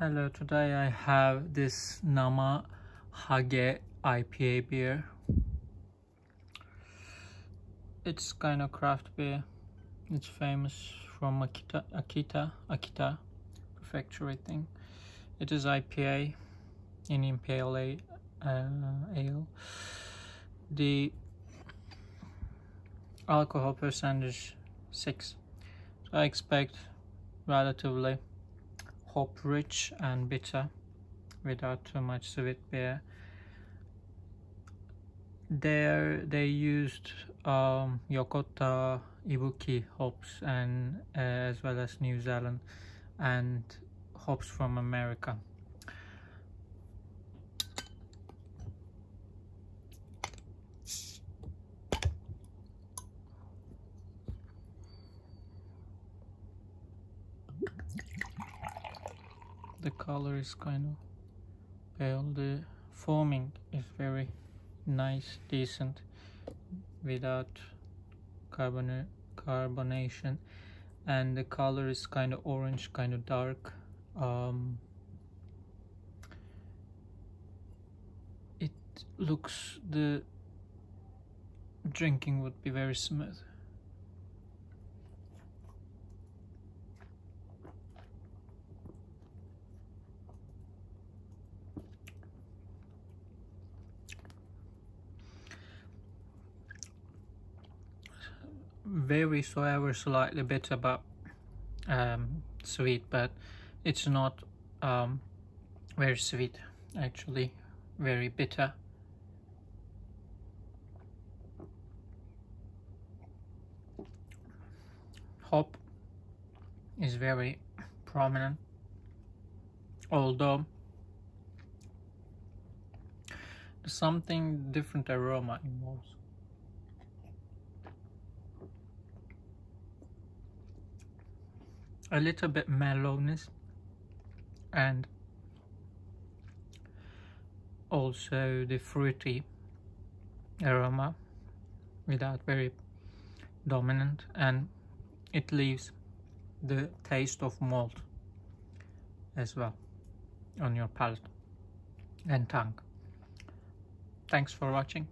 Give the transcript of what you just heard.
Hello, today I have this Nama Hage IPA beer. It's kind of craft beer. It's famous from Akita, Akita, Akita Prefecture, I think. It is IPA in Imperial uh, Ale. The alcohol percentage 6. So I expect relatively hop rich and bitter without too much sweet beer. There they used um, Yokote Ibuki hops and uh, as well as New Zealand and hops from America. The color is kind of pale. The foaming is very nice decent without carbon carbonation. And the color is kind of orange kind of dark. Um, it looks the drinking would be very smooth very so ever slightly bitter but um, sweet but it's not um, very sweet actually. Very bitter. Hop is very prominent although something different aroma involves a little bit mellowness and also the fruity aroma without very dominant and it leaves the taste of malt as well on your palate and tongue. Thanks for watching.